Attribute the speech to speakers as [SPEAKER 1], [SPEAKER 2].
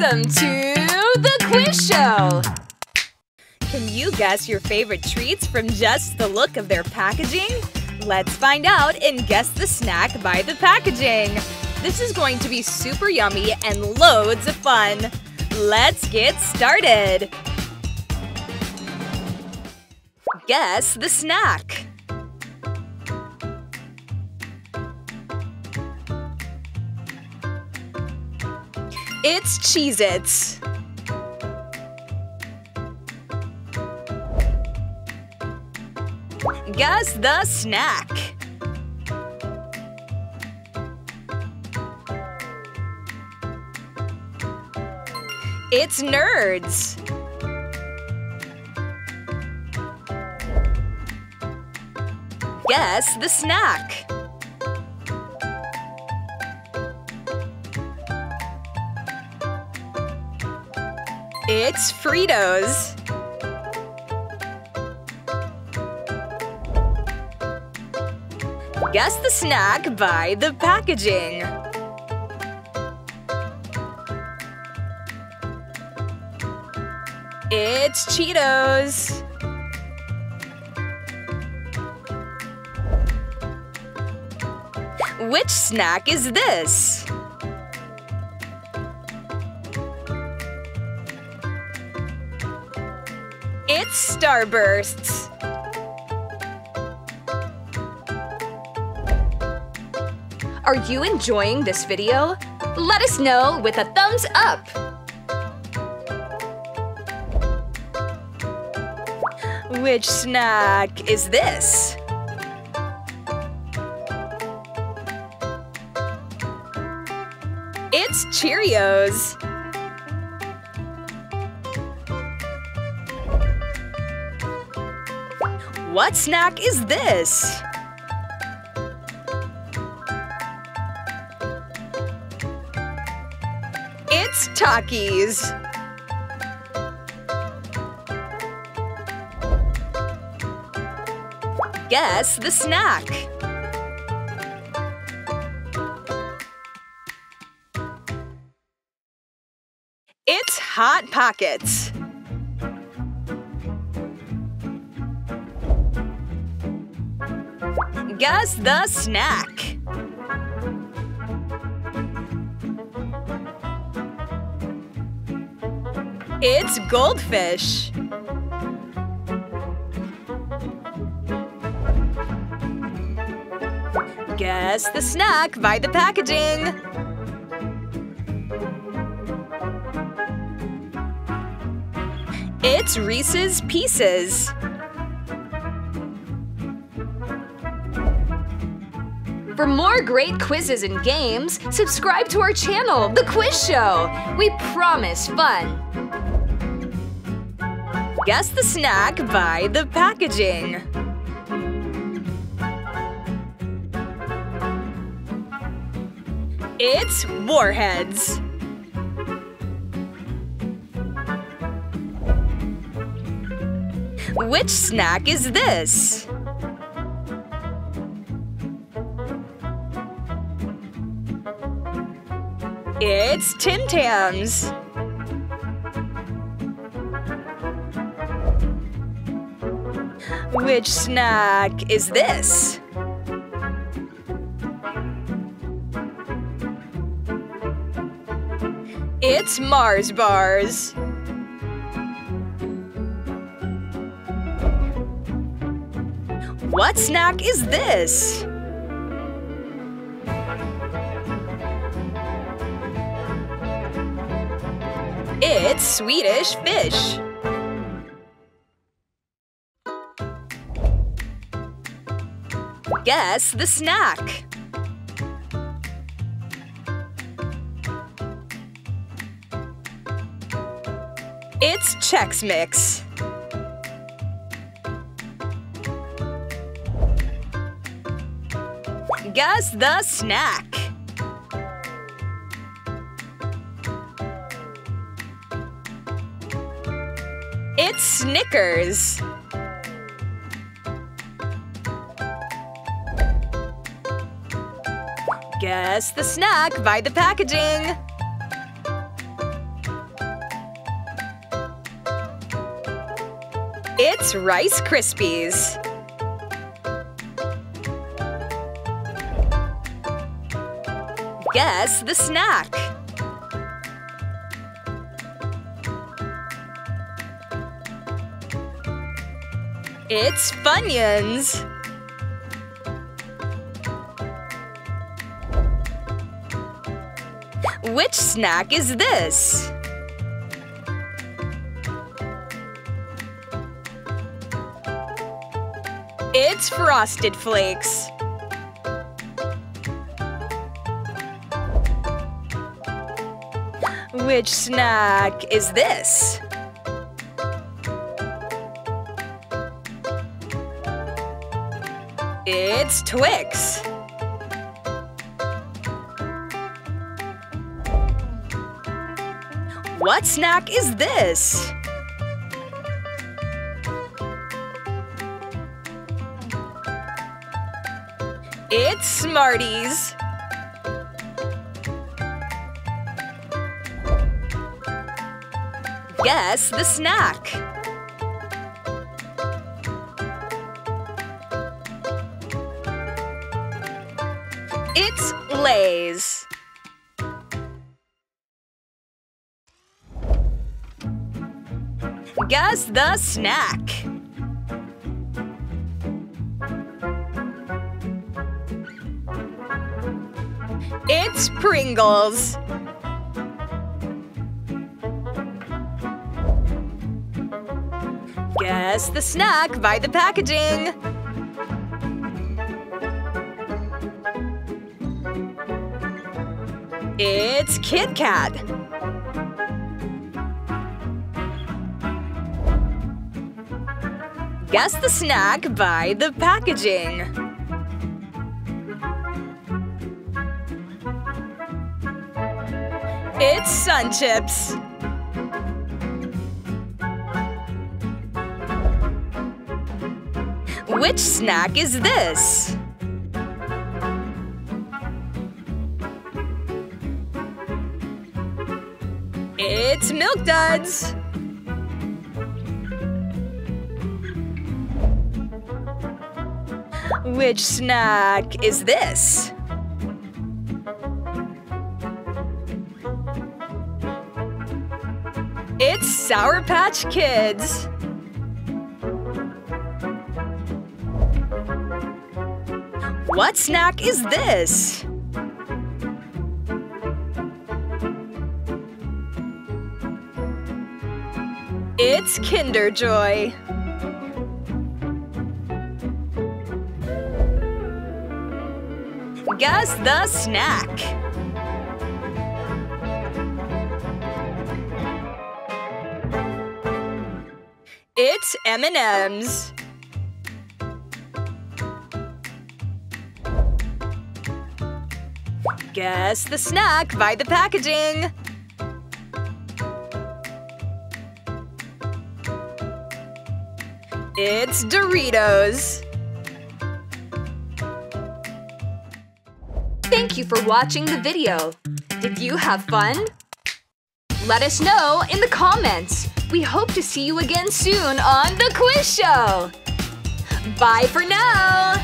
[SPEAKER 1] Welcome to the quiz show! Can you guess your favorite treats from just the look of their packaging? Let's find out and guess the snack by the packaging! This is going to be super yummy and loads of fun! Let's get started! Guess the snack! It's Cheez-Its! Guess the snack! It's Nerds! Guess the snack! It's Fritos! Guess the snack by the packaging! It's Cheetos! Which snack is this? Starbursts! Are you enjoying this video? Let us know with a thumbs up! Which snack is this? It's Cheerios! What snack is this? It's Takis! Guess the snack! It's Hot Pockets! Guess the snack! It's goldfish! Guess the snack by the packaging! It's Reese's Pieces! For more great quizzes and games, subscribe to our channel, The Quiz Show! We promise fun! Guess the snack by the packaging! It's Warheads! Which snack is this? It's Tim Tams! Which snack is this? It's Mars bars! What snack is this? It's Swedish fish! Guess the snack! It's Chex Mix! Guess the snack! It's Snickers! Guess the snack by the packaging! It's Rice Krispies! Guess the snack! It's Funyuns. Which snack is this? It's Frosted Flakes. Which snack is this? It's Twix. What snack is this? It's Smarties. Guess the snack. It's Lay's. Guess the snack. It's Pringles. Guess the snack by the packaging. It's Kit Kat. Guess the snack by the packaging. It's Sun Chips. Which snack is this? It's Milk Duds. Which snack is this? It's Sour Patch Kids. What snack is this? It's Kinder Joy. Guess the snack. It's M&M's. Guess the snack by the packaging. It's Doritos.
[SPEAKER 2] Thank you for watching the video. Did you have fun? Let us know in the comments. We hope to see you again soon on The Quiz Show! Bye for now!